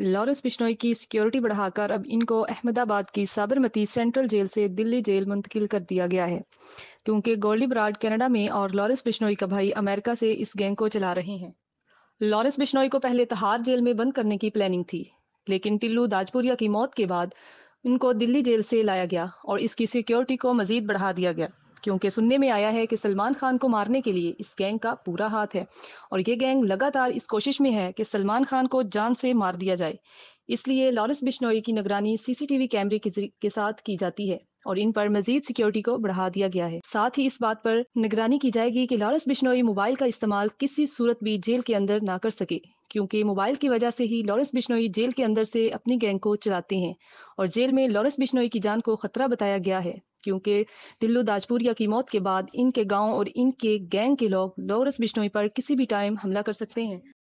Lawrence Bishnoi की security बढ़ाकर अब इनको अहमदाबाद की साबरमती सेंट्रल जेल से दिल्ली जेल मुंतकिल कर दिया गया है। क्योंकि गोल्डी ब्राड कनाडा में और लॉरेंस बिश्नोई का भाई अमेरिका से इस गैंग को चला रहे हैं। लॉरेंस बिश्नोई को पहले तहार जेल में बंद करने की प्लानिंग थी, लेकिन टिल्लू दाजपुरिया की मौत के बाद इनको दिल्ली जेल से लाया गया और इसकी सिक्योरिटी को मजीद बढ़ा दिया गया। क्योंकि सुनने में आया है कि सलमान खान को मारने के लिए इस गैंग का पूरा हाथ है और ये गैंग लगातार इस कोशिश में है कि सलमान खान को जान से मार दिया जाए। इसलिए लॉरेंस बिश्नोई की निगरानी सीसीटीवी कैमरे के साथ की जाती है। और इन पर मजीद सिक्योरिटी को बढ़ा दिया गया है। साथ ही इस बात पर निगरानी की जाएगी कि लॉरेंस बिश्नोई मोबाइल का इस्तेमाल किसी सूरत भी जेल के अंदर ना कर सके, क्योंकि मोबाइल की वजह से ही लॉरेंस बिश्नोई जेल के अंदर से अपनी गैंग को चलाते हैं और जेल में लॉरेंस बिश्नोई की जान को खतरा बताया गया है, क्योंकि टिल्लू दाजपुरिया की मौत के बाद इनके गाँव और इनके गैंग के लोग लॉरेंस बिश्नोई पर किसी भी टाइम हमला कर सकते हैं।